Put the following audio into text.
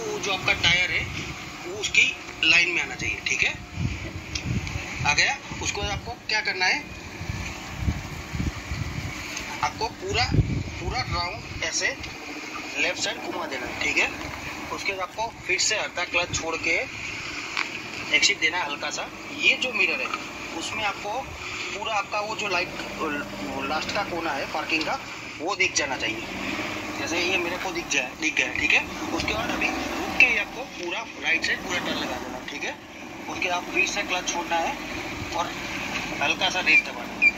वो जो आपका टायर है, वो उसकी लाइन में आना चाहिए, ठीक है? आ गया? उसको आपको क्या करना है? आपको पूरा पूरा राउंड ऐसे लेफ़्ट साइड घुमा देना ठीक है? उसके बाद आपको फिर से अर्धा क्लच छोड़ के एक्सिट देना हल्का सा। ये जो मिरर है, उसमें आपको पूरा आपका वो जो लाइट लास्ट का कोना है पार्किंग का, वो दिख जाना चाहिए। जैसे ये मेरे को दिख जाए, दिख गया, ठीक है? उसके बाद अभी रुक के ही आपको पूरा राइट साइड पूरा टर्न लगा देना, ठीक है? उनके आप फिर से क्लच छोड़ना है और हल्का सा रेस दबाना